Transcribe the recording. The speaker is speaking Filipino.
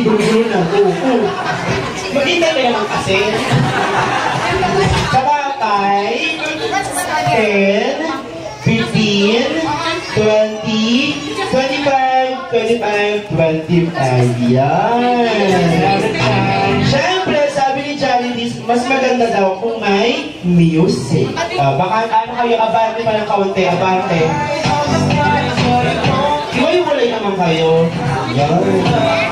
gulo na ko. Maganda ka naman kasi. Sabagay, 10, 15, 20, 25, 25, 25. Yan. Siyempre, sabi ni Jollibee, mas maganda daw kung may music. Ah, baka ano kayo, abante pa ng kaunti, abante. Iwalay naman kayo. Yan.